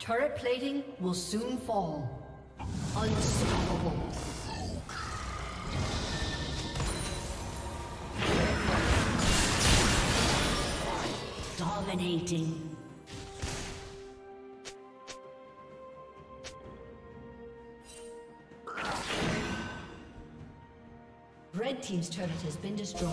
Turret plating will soon fall. Unstoppable. Dominating. Red Team's turret has been destroyed.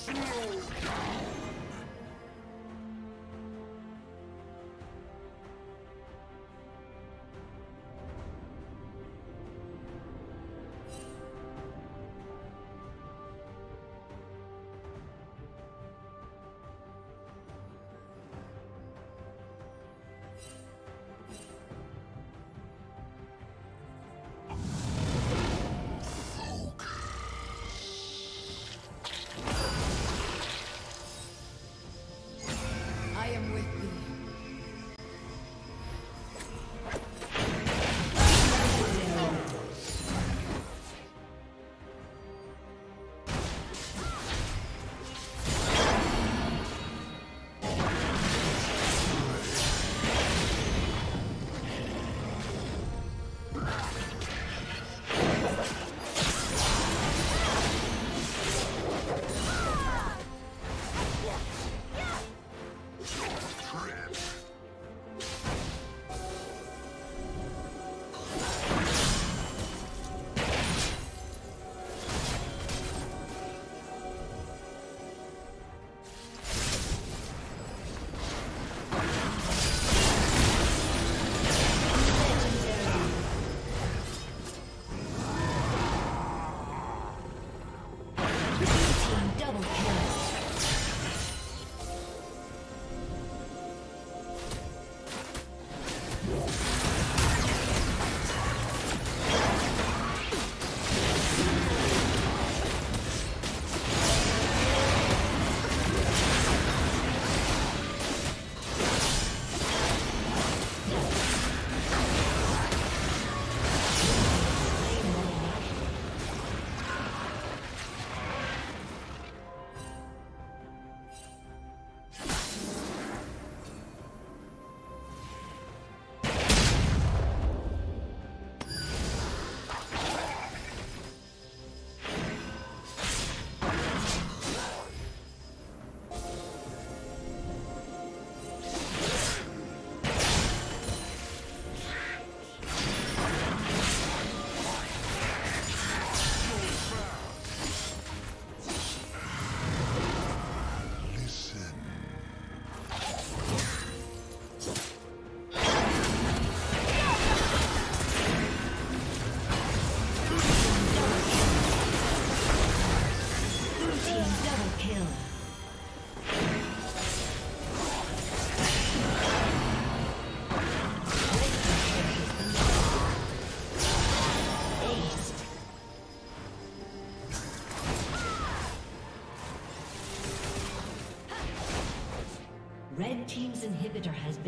Slow down!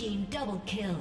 Team double kill.